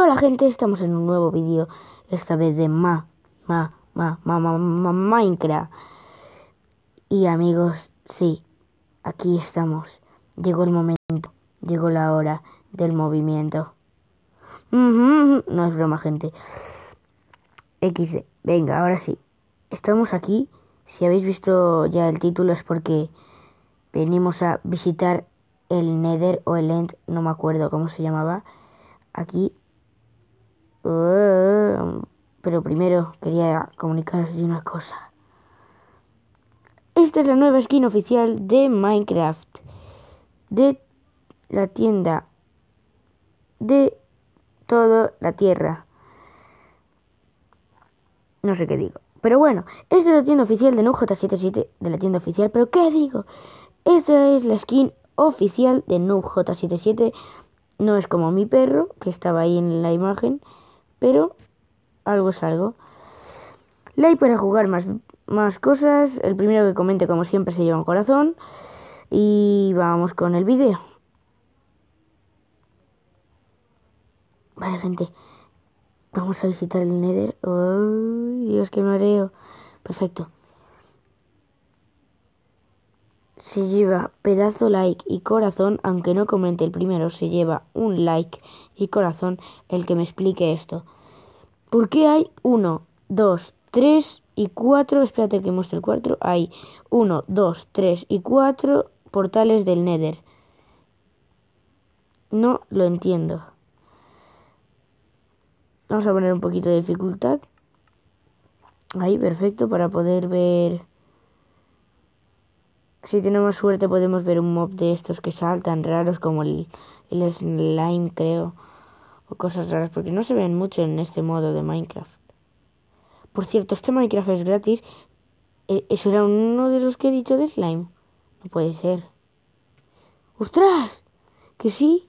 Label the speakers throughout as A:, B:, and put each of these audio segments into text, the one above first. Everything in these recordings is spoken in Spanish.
A: Hola gente, estamos en un nuevo vídeo, esta vez de Ma, Ma, Ma, Ma, Ma, Ma, Minecraft. Y amigos, sí, aquí estamos. Llegó el momento, llegó la hora del movimiento. No es broma, gente. XD, venga, ahora sí. Estamos aquí. Si habéis visto ya el título es porque venimos a visitar el Nether o el End, no me acuerdo cómo se llamaba. Aquí Pero primero quería comunicaros de una cosa. Esta es la nueva skin oficial de Minecraft. De la tienda. De toda la tierra. No sé qué digo. Pero bueno, esta es la tienda oficial de NuJ77. De la tienda oficial. Pero ¿qué digo? Esta es la skin oficial de NuJ77. No es como mi perro, que estaba ahí en la imagen pero algo es algo. Like para jugar más, más cosas. El primero que comente, como siempre, se lleva un corazón. Y vamos con el vídeo. Vale, gente. Vamos a visitar el Nether. ¡Ay, Dios, qué mareo! Perfecto. Se lleva pedazo like y corazón, aunque no comente el primero, se lleva un like y corazón el que me explique esto. ¿Por qué hay 1, 2, 3 y 4? Espérate que muestre el 4. Hay 1, 2, 3 y 4 portales del Nether. No lo entiendo. Vamos a poner un poquito de dificultad. Ahí, perfecto, para poder ver... Si tenemos suerte podemos ver un mob de estos que saltan raros como el, el slime, creo o cosas raras, porque no se ven mucho en este modo de Minecraft. Por cierto, este Minecraft es gratis. ¿Eso era uno de los que he dicho de Slime? No puede ser. ¡Ostras! ¿Que sí?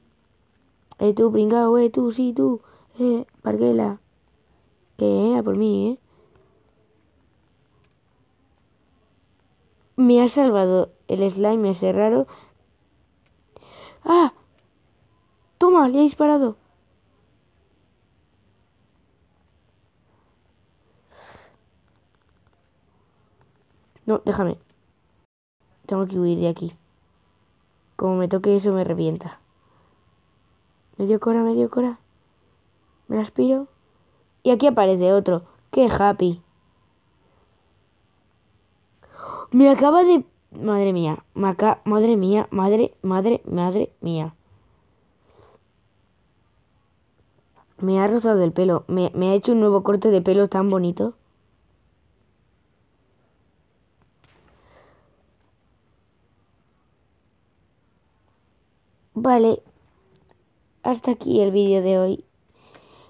A: Eh, tú, pringao, eh, tú, sí, tú. Eh, parguela. Que eh, por mí, eh. Me ha salvado el slime ese raro. ¡Ah! ¡Toma! Le he disparado. No, déjame. Tengo que huir de aquí. Como me toque eso me revienta. Medio cora, medio cora. Me aspiro. Y aquí aparece otro. ¡Qué happy! Me acaba de... Madre mía. Madre mía. Madre, madre, madre mía. Me ha rozado el pelo. Me, me ha hecho un nuevo corte de pelo tan bonito. Vale, hasta aquí el vídeo de hoy.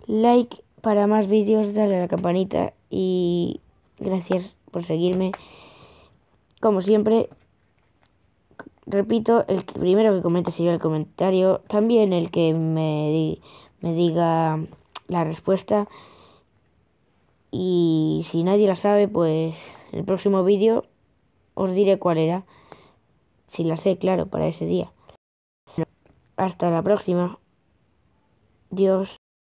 A: Like para más vídeos, dale a la campanita y gracias por seguirme. Como siempre, repito, el primero que comente sería el comentario, también el que me, me diga la respuesta. Y si nadie la sabe, pues en el próximo vídeo os diré cuál era. Si la sé, claro, para ese día. Hasta la próxima. Dios.